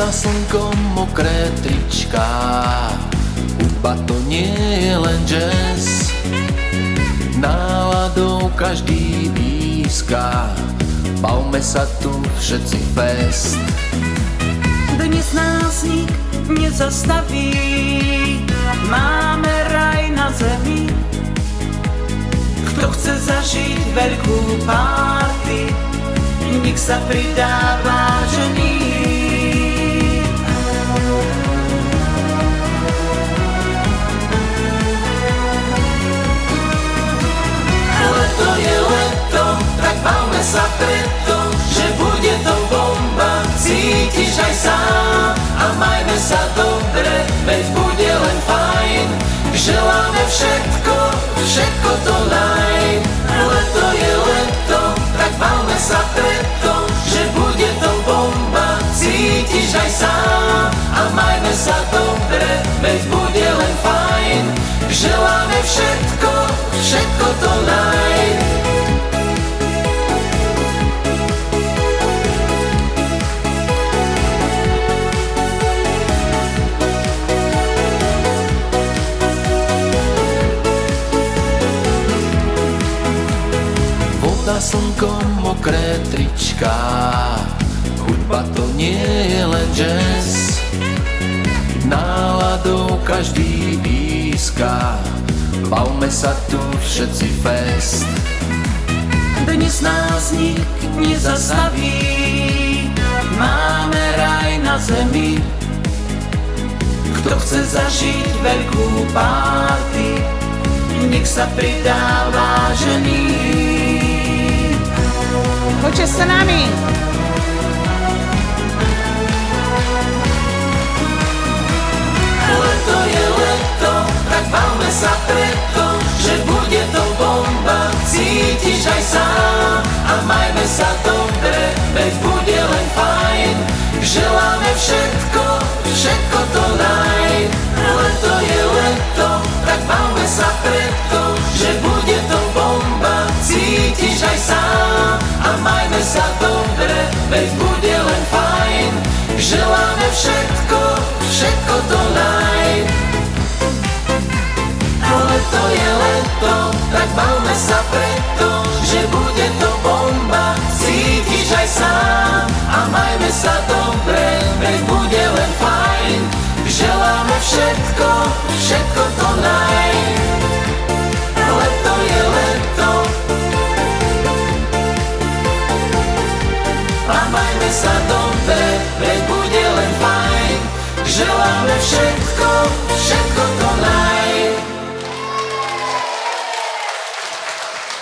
Voda, slnko, mokré trička. Hudba to nie je len jazz Náladou každý píska. Bavme sa tu všetci fest. Dnes nás nik nezastaví. Máme raj na zemi. Kto chce zažiť veľkú párty Nech sa pridáva sa preto Že bude to bomba, cítiš aj sám A majme sa dobre, veď bude len fajn. Želáme Voda, slnko, mokré trička. Hudba to nie je len jazz. Náladou každý píska. Bavme sa tu všetci fest. Dnes nás nik nezastaví. Máme raj na zemi. Kto chce zažiť veľkú párty Nech sa pridáva ženy Poďte sa nami. Leto je leto, tak bavme sa preto Že bude to bomba, cítiš aj sám A majme sa dobre, veď bude sa dobre, veď bude len fajn. Želáme všetko, všetko to naj Leto je leto, tak bavme sa preto Že bude to bomba, cítiš aj sám A majme sa dobre, veď bude len fajn. Želáme všetko, všetko to naj A majme sa dobre, veď bude len fajn. Želáme všetko, všetko to naj